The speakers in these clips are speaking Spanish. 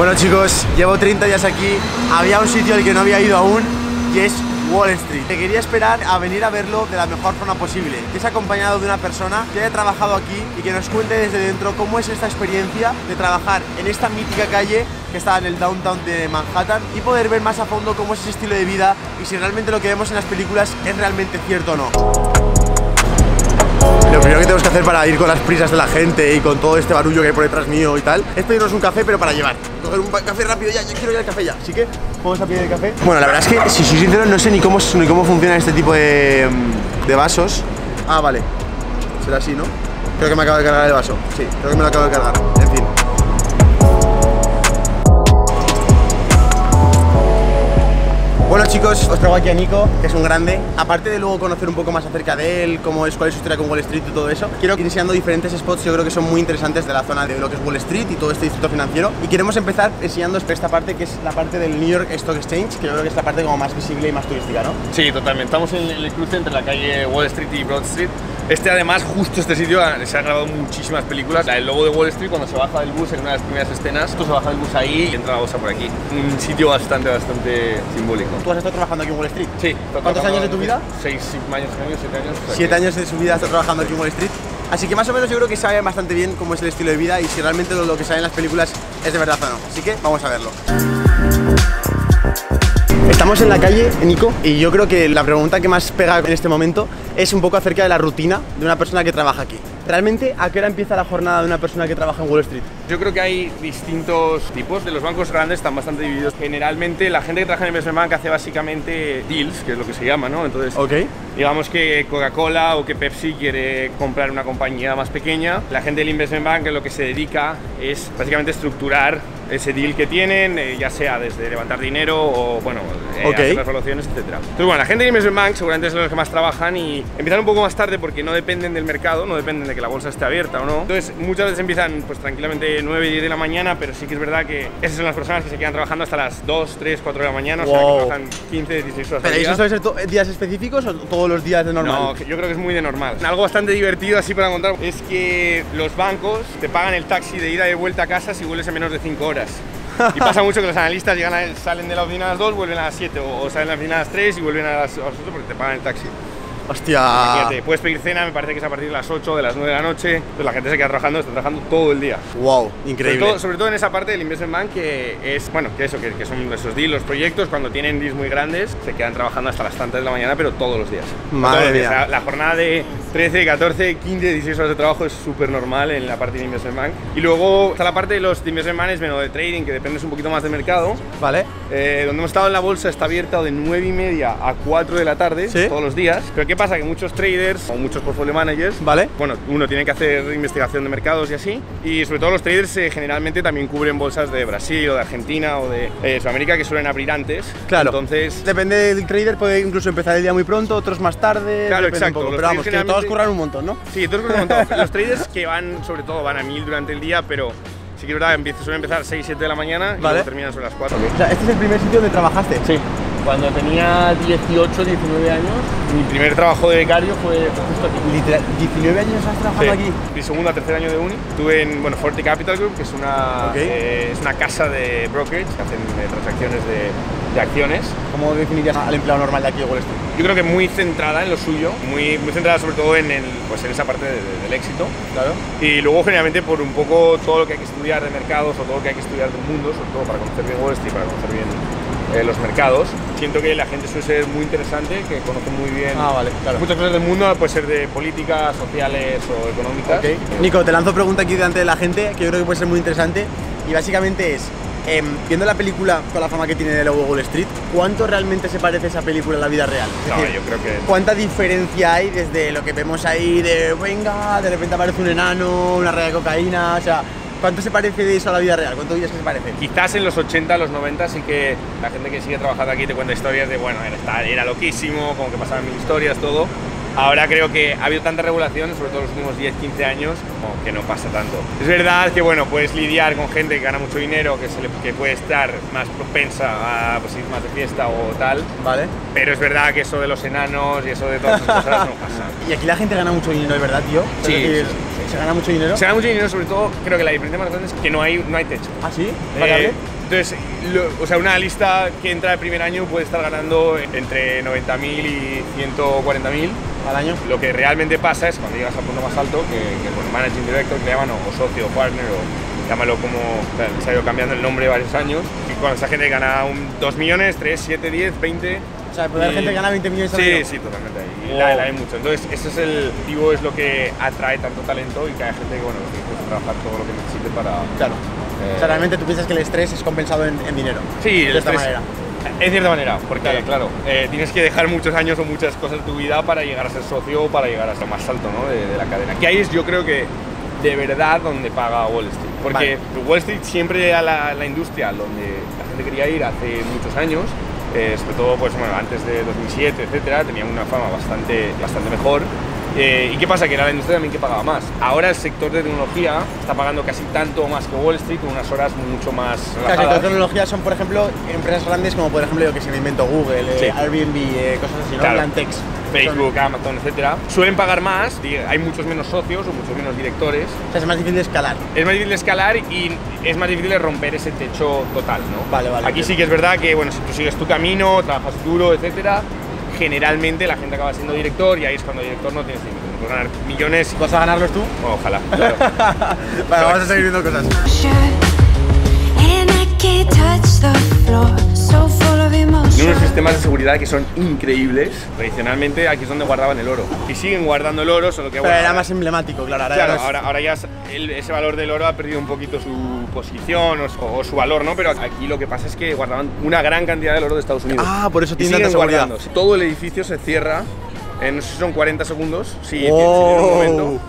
Bueno chicos, llevo 30 días aquí, había un sitio al que no había ido aún y es Wall Street. Te quería esperar a venir a verlo de la mejor forma posible, que es acompañado de una persona que haya trabajado aquí y que nos cuente desde dentro cómo es esta experiencia de trabajar en esta mítica calle que está en el downtown de Manhattan y poder ver más a fondo cómo es ese estilo de vida y si realmente lo que vemos en las películas es realmente cierto o no. Lo primero que tenemos que hacer para ir con las prisas de la gente y con todo este barullo que hay por detrás mío y tal es pedirnos un café, pero para llevar. Coger un café rápido ya, yo quiero ir al café ya. Así que vamos a pedir el café. Bueno, la verdad es que, si soy sincero, no sé ni cómo, ni cómo funciona este tipo de, de vasos. Ah, vale. Será así, ¿no? Creo que me acabo de cargar el vaso. Sí, creo que me lo acabo de cargar. Chicos, os traigo aquí a Nico, que es un grande Aparte de luego conocer un poco más acerca de él Cómo es, cuál es su historia con Wall Street y todo eso Quiero ir enseñando diferentes spots, yo creo que son muy interesantes De la zona de lo que es Wall Street y todo este distrito financiero Y queremos empezar enseñando esta parte que es la parte del New York Stock Exchange Que yo creo que es la parte como más visible y más turística, ¿no? Sí, totalmente, estamos en el cruce entre la calle Wall Street y Broad Street este además, justo este sitio se han grabado muchísimas películas. El logo de Wall Street cuando se baja del bus en una de las primeras escenas, esto se baja del bus ahí y entra la bolsa por aquí. Un sitio bastante, bastante simbólico. ¿Tú has estado trabajando aquí en Wall Street? Sí. ¿Cuántos años de tu vida? Seis años, siete años. Siete años de su vida está trabajando aquí en Wall Street. Así que más o menos yo creo que sabe bastante bien cómo es el estilo de vida y si realmente lo que sale en las películas es de verdad o no. Así que vamos a verlo. Estamos en la calle, Nico, y yo creo que la pregunta que más pega en este momento es un poco acerca de la rutina de una persona que trabaja aquí. ¿Realmente a qué hora empieza la jornada de una persona que trabaja en Wall Street? Yo creo que hay distintos tipos. De los bancos grandes están bastante divididos. Generalmente la gente que trabaja en Investment Bank hace básicamente deals, que es lo que se llama, ¿no? Entonces, okay. digamos que Coca-Cola o que Pepsi quiere comprar una compañía más pequeña. La gente del Investment Bank lo que se dedica es básicamente estructurar ese deal que tienen, eh, ya sea desde levantar dinero o, bueno, eh, hacer resoluciones, etc. Entonces, bueno, la gente del Investment Bank seguramente es los que más trabajan y empiezan un poco más tarde porque no dependen del mercado, no dependen de que la bolsa esté abierta o no. Entonces, muchas veces empiezan pues tranquilamente 9, 10 de la mañana, pero sí que es verdad que esas son las personas que se quedan trabajando hasta las 2, 3, 4 de la mañana, o sea, que trabajan 15, 16 horas ¿Pero eso suele ser días específicos o todos los días de normal? No, yo creo que es muy de normal. Algo bastante divertido así para contar es que los bancos te pagan el taxi de ida y de vuelta a casa si vuelves en menos de 5 horas. Y pasa mucho que los analistas llegan salen de la oficina a las 2, vuelven a las 7, o, salen de la oficina a las 3 y vuelven a las, a las 8 porque te pagan el taxi. Hostia. puedes pedir cena, me parece que es a partir de las 8, de las 9 de la noche. Entonces la gente se queda trabajando, está trabajando todo el día. Wow, increíble. Sobre todo, en esa parte del investment bank que es, bueno, que eso, que, son esos deals, los proyectos, cuando tienen deals muy grandes, se quedan trabajando hasta las tantas de la mañana, pero todos los días. Madre mía. La, jornada de 13, 14, 15, 16 horas de trabajo es súper normal en la parte de investment bank. Y luego está la parte de los de investment management o de trading, que dependes un poquito más del mercado. Vale. Eh, donde hemos estado en la bolsa está abierta de 9 y media a 4 de la tarde, todos los días. Pero ¿qué pasa? Que muchos traders o muchos portfolio managers, ¿vale? Bueno, uno tiene que hacer investigación de mercados y así. Y sobre todo los traders eh, generalmente también cubren bolsas de Brasil o de Argentina o de eh, Sudamérica que suelen abrir antes. Claro. Entonces. Depende del trader, puede incluso empezar el día muy pronto, otros más tarde. Claro, exacto. Pero vamos, que todos curran un montón, ¿no? Sí, todos curran un montón. los traders que van, sobre todo, van a mil durante el día, pero sí que es verdad, suelen empezar a 6, 7 de la mañana y luego terminan sobre las 4. O sea, este es el primer sitio donde trabajaste. Sí. Cuando tenía 18, 19 años, mi primer trabajo de becario fue justo aquí. Literal, ¿19 años has trabajado aquí? Mi segundo, tercer año de uni. Estuve en bueno, Forte Capital Group, que es una, eh, es una casa de brokerage que hacen eh, transacciones de, de, acciones. ¿Cómo definirías al empleado normal de aquí de Wall Street? Yo creo que muy centrada en lo suyo, muy, muy centrada sobre todo en, el, pues en esa parte del éxito. Claro. Y luego generalmente por un poco todo lo que hay que estudiar de mercados o todo lo que hay que estudiar del mundo, sobre todo para conocer bien Wall Street, para conocer bien eh, los mercados. Siento que la gente suele ser muy interesante, que conoce muy bien ah, vale, muchas cosas del mundo, puede ser de políticas, sociales o económicas. Nico, te lanzo pregunta aquí delante de la gente, que yo creo que puede ser muy interesante, y básicamente es, em, viendo la película con la fama que tiene de logo Wall Street, ¿cuánto realmente se parece esa película a la vida real? no, yo creo que... ¿Cuánta diferencia hay desde lo que vemos ahí de, venga, de repente aparece un enano, una raya de cocaína, o sea... ¿Cuánto se parece de eso a la vida real? ¿Cuánto dirías que se parece? Quizás en los 80, los 90 sí que la gente que sigue trabajando aquí te cuenta historias de, bueno, era, era loquísimo, como que pasaban mil historias, todo. Ahora creo que ha habido tanta regulación, sobre todo en los últimos 10, 15 años, como que no pasa tanto. Es verdad que bueno, puedes lidiar con gente que gana mucho dinero, que, se le- que puede estar más propensa a pues, ir más de fiesta o tal, Vale. pero es verdad que eso de los enanos y eso de todas esas cosas no pasa. Y aquí la gente gana mucho dinero, ¿es verdad, tío? Sí, Es decir, sí, ¿Se gana mucho dinero? Se gana mucho dinero, sobre todo, creo que la diferencia más grande es que no hay, no hay techo. ¿Ah, sí? Eh, ¿Variable? Entonces, lo- o sea, una lista que entra el primer año puede estar ganando entre 90.000 y 140.000. ¿Al año? Lo que realmente pasa es cuando llegas al punto más alto, que, que bueno, managing director, que le llaman, o, socio, o partner, o llámalo como o sea, se ha ido cambiando el nombre varios años. Y cuando esa gente gana un, 2 millones, 3, 7, 10, 20. O sea, puede haber gente que gana 20 millones al Sí, año. sí, totalmente. Y Wow. la, la hay mucho. Entonces, ese es el motivo, es lo que atrae tanto talento y que hay gente que, bueno, que trabajar todo lo que necesite para. Claro. Eh, O sea, realmente tú piensas que el estrés es compensado en, en dinero. Sí, de el esta estrés- manera. En cierta manera, porque Claro. claro, eh, tienes que dejar muchos años o muchas cosas de tu vida para llegar a ser socio o para llegar a ser más alto ¿no? de, de la cadena. Que ahí es yo creo que de verdad donde paga Wall Street. Porque Wall Street siempre la, la industria donde la gente quería ir hace muchos años, eh, sobre todo pues, bueno, antes de 2007, etcétera, tenía una fama bastante, bastante mejor. Eh, ¿Y qué pasa? Que era la industria también que pagaba más. Ahora el sector de tecnología está pagando casi tanto más que Wall Street con unas horas mucho más Claro, relajadas. sector de tecnología son, por ejemplo, empresas grandes como, por ejemplo, yo que se me invento Google, eh, Sí. Airbnb, eh, cosas así, ¿no? Claro. Facebook, Amazon, etcétera, suelen pagar más, hay muchos menos socios o muchos menos directores. O sea, es más difícil de escalar. Es más difícil de escalar y es más difícil de romper ese techo total, ¿no? Vale, vale, Aquí sí que es verdad que, bueno, si tú sigues tu camino, trabajas duro, etcétera, generalmente la gente acaba siendo director y ahí es cuando director no tienes límite. Puedes ganar millones, ¿Vas a ganarlos tú? ojalá. claro. Vale, vamos a seguir viendo cosas. Emotion. unos sistemas de seguridad que son increíbles. Tradicionalmente aquí es donde guardaban el oro. Y siguen guardando el oro, solo que Pero bueno, era más emblemático, claro. Ahora Claro, ya no es- ahora, ahora ya es- el- ese valor del oro ha perdido un poquito su posición o, su- o su valor, ¿no? Pero aquí lo que pasa es que guardaban una gran cantidad del oro de Estados Unidos. Ah, por eso tienen tanta seguridad. guardando. Todo el edificio se cierra en, no sé si son 40 segundos, sí, Oh. tienen un momento.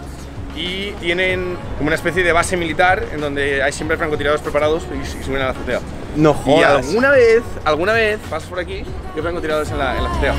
Y tienen como una especie de base militar en donde hay siempre francotiradores preparados y, y suben a la azotea. No Y jodas. alguna vez, alguna vez pasas por aquí, yo francotiradores en la, en la azotea.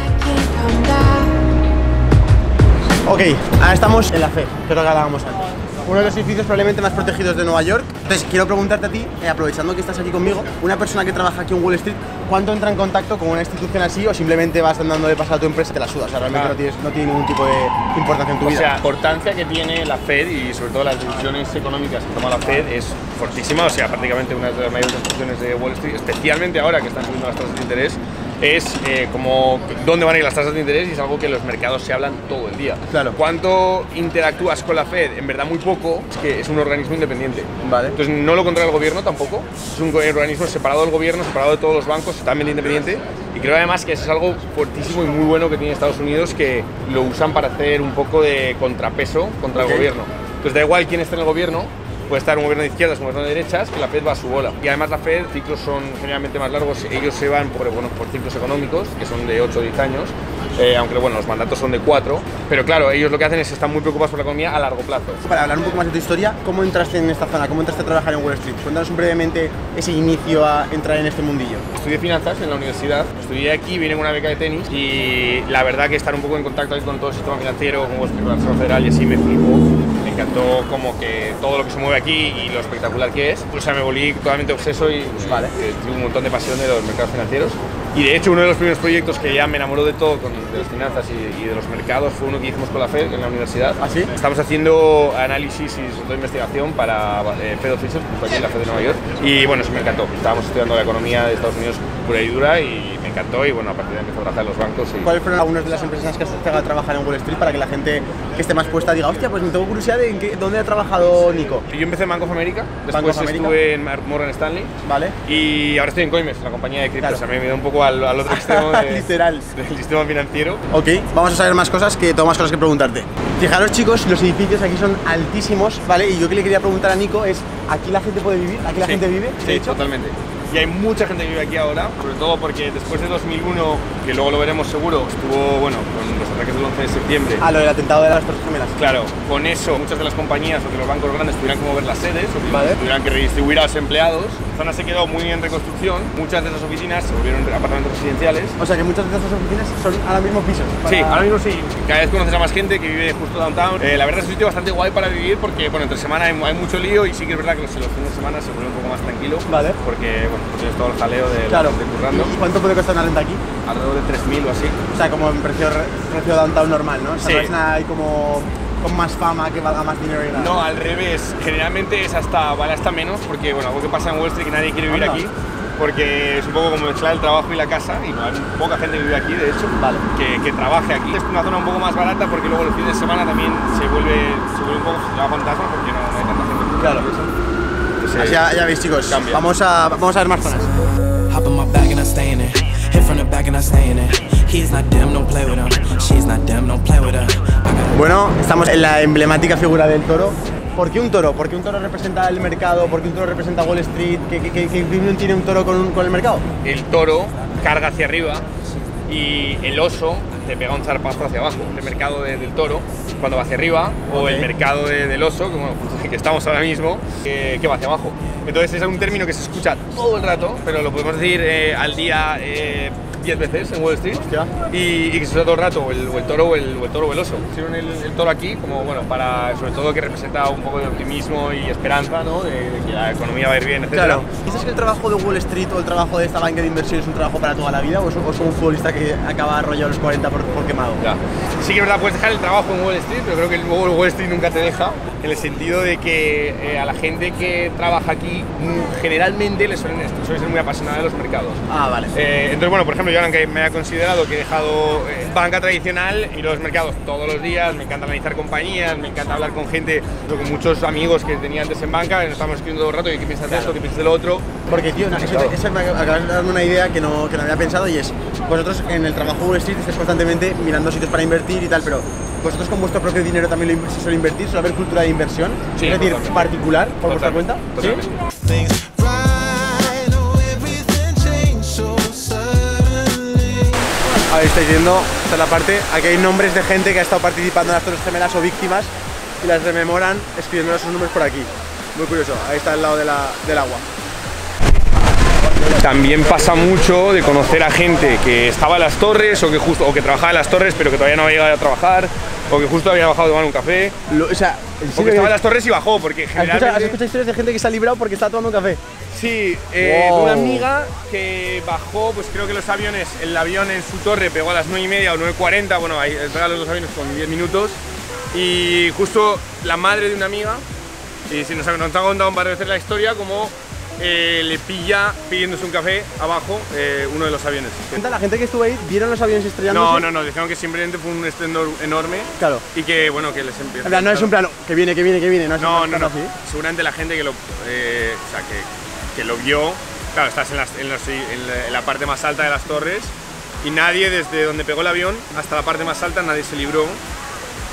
Ok, ahora estamos en la es lo que hablábamos antes. Uno de los edificios probablemente más protegidos de Nueva York. Entonces, quiero preguntarte a ti, eh, aprovechando que estás aquí conmigo, una persona que trabaja aquí en Wall Street, ¿cuánto entra en contacto con una institución así o simplemente vas andando de pasar a tu empresa y te la sudas? O sea, realmente Ah. no, tienes, no tiene ningún tipo de importancia en tu O vida. sea, la importancia que tiene la Fed y sobre todo las decisiones económicas que toma la Fed es fortísima, o sea, prácticamente una de las mayores decisiones de Wall Street, especialmente ahora que están subiendo las tasas de interés, es eh, como dónde van a ir las tasas de interés y es algo que los mercados se hablan todo el día. Claro. ¿Cuánto interactúas con la Fed? En verdad muy poco, es que es un organismo independiente. Vale. Entonces no lo controla el gobierno tampoco, es un organismo separado del gobierno, separado de todos los bancos, totalmente independiente. Y creo además que eso es algo fortísimo y muy bueno que tiene Estados Unidos, que lo usan para hacer un poco de contrapeso contra el gobierno. Entonces da igual quién esté en el gobierno, puede estar un gobierno de izquierdas, un gobierno de derechas, que la Fed va a su bola. Y además la Fed, ciclos son generalmente más largos, ellos se van por, bueno, por ciclos económicos, que son de 8 o 10 años, eh, aunque bueno, los mandatos son de 4, pero claro, ellos lo que hacen es están muy preocupados por la economía a largo plazo. Para hablar un poco más de tu historia, ¿cómo entraste en esta zona? ¿Cómo entraste a trabajar en Wall Street? Cuéntanos brevemente ese inicio a entrar en este mundillo. Estudié finanzas en la universidad, estudié aquí, vine con una beca de tenis y la verdad que estar un poco en contacto ahí con todo el sistema financiero, con Wall Street, con la Federal y así me flipó. Me encantó como que todo lo que se mueve aquí y lo espectacular que es. O sea, me volví totalmente obseso y Vale. eh, tuve un montón de pasión de los mercados financieros. Y de hecho uno de los primeros proyectos que ya me enamoró de todo, con, de las finanzas y, y de los mercados, fue uno que hicimos con la FED en la universidad. ¿Ah, sí? Estamos haciendo análisis y sobre todo investigación para eh, Fed Officers, justo aquí en la Fed de Nueva York. Y bueno, eso me encantó. Estábamos estudiando la economía de Estados Unidos pura y dura y encantó. Y bueno, a partir de ahí empecé a trabajar en los bancos. Y... ¿Cuáles fueron algunas de las empresas que has llegado a trabajar en Wall Street para que la gente que esté más puesta diga, hostia, pues me tengo curiosidad de en qué- dónde ha trabajado Nico? Yo empecé en Bank of America, después of America. estuve en Morgan Stanley ¿Vale? y ahora estoy en Coinbase, la compañía de cripto. Claro. O sea, me he ido un poco al, al otro extremo de- Literal. del sistema financiero. Ok, vamos a saber más cosas que tengo más cosas que preguntarte. Fijaros chicos, los edificios aquí son altísimos, ¿vale? Y yo que le quería preguntar a Nico es, ¿aquí la gente puede vivir? ¿Aquí la Sí, gente vive? Sí, totalmente. Y hay mucha gente que vive aquí ahora, sobre todo porque después de 2001 que luego lo veremos seguro, estuvo, bueno, con septiembre. Ah, lo del atentado de las Torres Gemelas. Claro, con eso muchas de las compañías o de los bancos grandes tuvieran que mover las sedes, o que Vale. tuvieran que redistribuir a los empleados. La zona se quedó muy en reconstrucción, muchas de esas oficinas se volvieron apartamentos residenciales. O sea que muchas de estas oficinas son ahora mismo pisos. Sí, ahora mismo sí. Cada vez conoces a más gente que vive justo downtown. Eh, la verdad es un sitio bastante guay para vivir porque, bueno, entre semana hay, hay mucho lío y sí que es verdad que los, los fines de semana se vuelve un poco más tranquilo. Vale. Porque, bueno, pues tienes todo el jaleo de, Claro. de currando. ¿Y cuánto puede costar una renta aquí? Alrededor de 3.000 o así. O sea, como en precio, precio downtown normal, ¿no? O sea, Sí. no es nada ahí como con más fama que valga más dinero y nada. No, al revés. Generalmente es hasta, vale hasta menos porque, bueno, algo que pasa en Wall Street que nadie quiere vivir Anda. aquí. Porque es un poco como mezclar el trabajo y la casa y no hay poca gente que vive aquí, de hecho, Vale. que, que trabaje aquí. Es una zona un poco más barata porque luego los fines de semana también se vuelve, se vuelve un poco trabajo fantasma porque no, no hay tanta gente. Claro. Entonces, Así ya, ya veis, chicos. Cambia. Vamos a, vamos a ver más zonas. Hop in my bag and I stay in it. Hit from the back and I stay in it. He's not them, don't play with him. She's not them, don't play with her. I got Bueno, estamos en la emblemática figura del toro. ¿Por qué un toro? ¿Por qué un toro representa el mercado? ¿Por qué un toro representa Wall Street? ¿Qué, qué, qué, tiene un toro con, un- con el mercado? el toro carga hacia arriba y el oso te pega un zarpazo hacia abajo. El mercado de- del toro, cuando va hacia arriba, o el mercado de- del oso, como que estamos ahora mismo, que, que va hacia abajo. Entonces es un término que se escucha todo el rato, pero lo podemos decir eh, al día eh, 10 veces en Wall Street. Hostia. Y, y que se usa todo el rato, el, o el toro o el, o el toro o el oso. El, el toro aquí como, bueno, para, sobre todo que representa un poco de optimismo y esperanza, ¿no? De, de que la economía va a ir bien, etc. Claro. ¿Piensas que el trabajo de Wall Street o el trabajo de esta banca de inversión es un trabajo para toda la vida o es, o es como un futbolista que acaba arrollado a los 40 por, por quemado? Ya. Sí que es verdad, puedes dejar el trabajo en Wall Street, pero creo que el Wall Street nunca te deja, en el sentido de que eh, a la gente que trabaja aquí mm, generalmente le suelen, suele ser muy apasionada de los mercados. Ah, vale. Eh, entonces, bueno, por ejemplo, yo aunque me ha considerado que he dejado eh, banca tradicional y los mercados todos los días, me encanta analizar compañías, me encanta hablar con gente, con muchos amigos que tenía antes en banca, nos estamos escribiendo todo el rato, y qué piensas de esto, qué piensas de lo otro. Porque, tío, no, eso, eso me acabas de darme una idea que no, que no había pensado y es, vosotros en el trabajo Wall Street estáis constantemente mirando sitios para invertir y tal, pero vosotros con vuestro propio dinero también lo se suele invertir, suele haber cultura de inversión, Sí, es decir, totalmente. particular por vuestra Totalmente, cuenta. ¿Sí? totalmente. things right. Everything changed so suddenly. A ver, estáis viendo, esta es la parte, aquí hay nombres de gente que ha estado participando en las Torres Gemelas o víctimas y las rememoran escribiendo esos nombres por aquí. Muy curioso, ahí está al lado de la- del agua. También pasa mucho de conocer a gente que estaba en las torres o que justo o que trabajaba en las torres pero que todavía no había llegado a trabajar o que justo había bajado a tomar un café Lo- o sea, en o serio que estaba en las torres y bajó porque ¿Has escuchado, has generalmente escuchado historias de gente que se ha librado porque está tomando un café? sí eh, Wow. una amiga que bajó pues creo que los aviones el avión en su torre pegó a las 9 y media o 9.40 bueno ahí pegan los dos aviones con 10 minutos y justo la madre de una amiga y si nos ha, nos ha contado un par de veces la historia como eh, le pilla pidiéndose un café abajo eh, uno de los aviones La gente que estuvo ahí, ¿vieron los aviones estrellándose? No, no, no, dijeron que simplemente fue un estreno enorme Claro. y que, bueno, que les empieza. En plan, no es un plano que viene, que viene, que viene, no es No, un no, plano no. así. Seguramente la gente que lo, eh, o sea, que, que lo vio, claro, estás en, las- en los- en la- en la parte más alta de las torres y nadie, desde donde pegó el avión hasta la parte más alta, nadie se libró.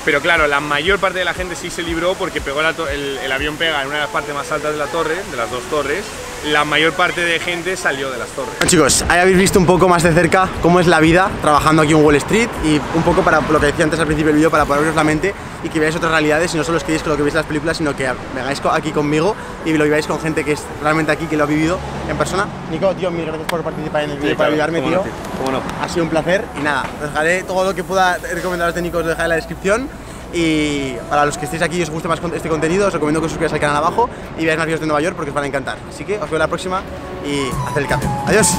Pero claro, la mayor parte de la gente sí se libró porque pegó el, el avión pega en una de las partes más altas de la torre, de las dos torres. La mayor parte de gente salió de las torres. Bueno, chicos, ahí habéis visto un poco más de cerca cómo es la vida trabajando aquí en Wall Street y un poco para lo que decía antes al principio del vídeo, para poneros la mente y que veáis otras realidades y no solo os quedéis con lo que veis en las películas, sino que vengáis aquí conmigo y lo viváis con gente que es realmente aquí, que lo ha vivido en persona. Nico, tío, mil gracias por participar en el vídeo, Sí, para claro, ayudarme, cómo tío. no, tío, cómo no. Ha sido un placer y nada, os dejaré todo lo que pueda recomendaros de Nico, os lo dejaré en la descripción. Y para los que estéis aquí y os guste más este contenido, os recomiendo que os suscribáis al canal abajo y veáis más vídeos de Nueva York porque os van a encantar. Así que os veo la próxima y haced el cambio. Adiós.